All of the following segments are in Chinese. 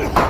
Oh,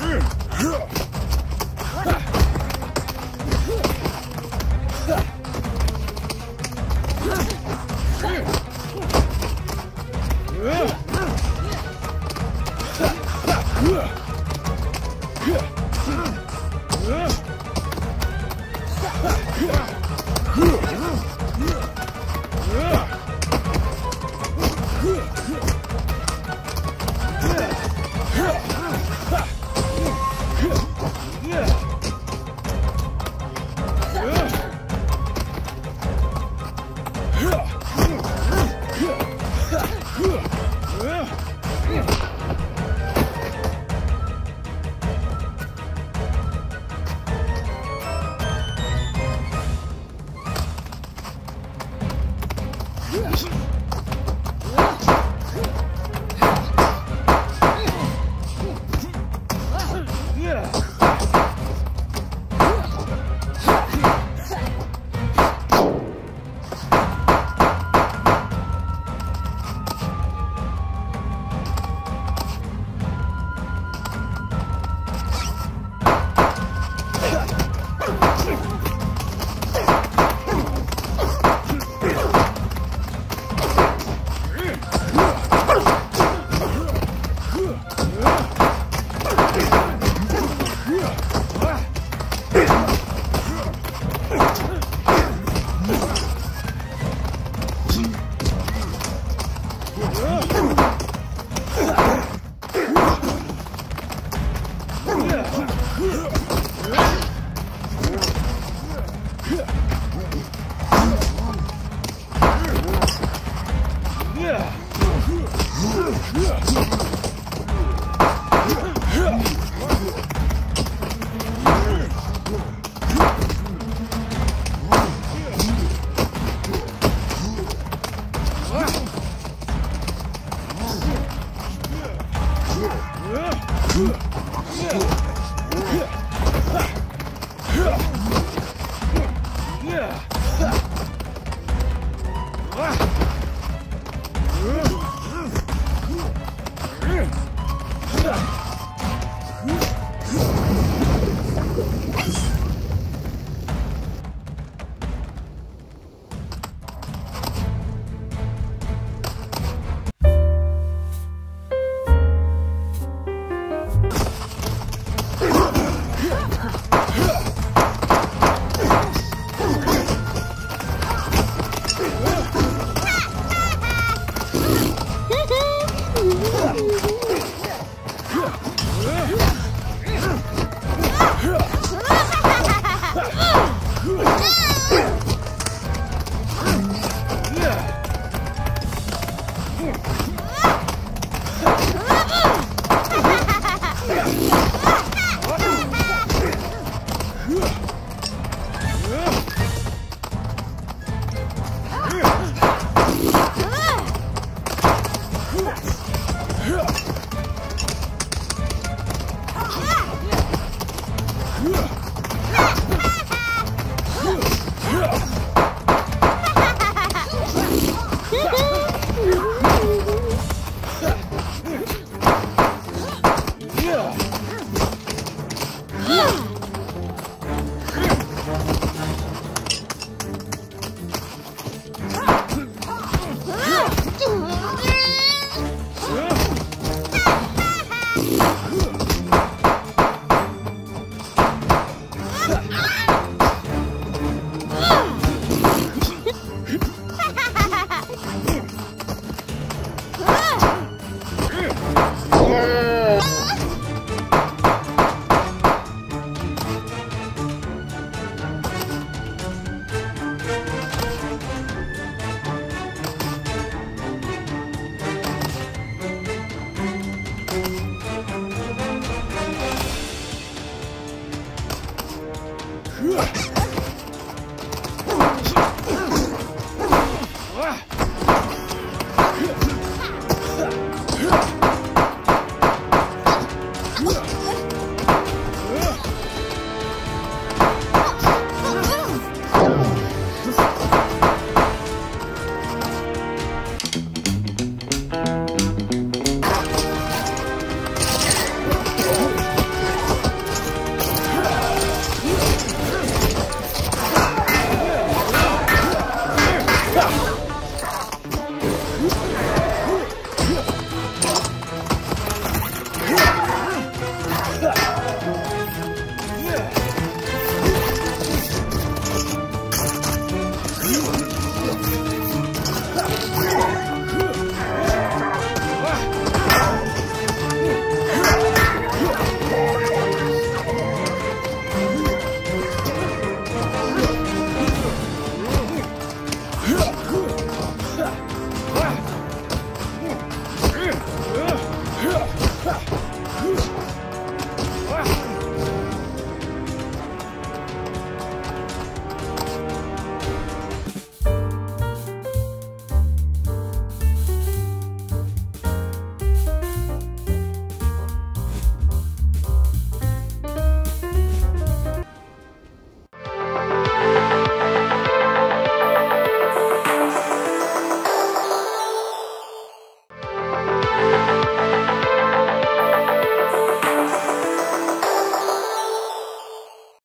Yeah. 으! 으! 으!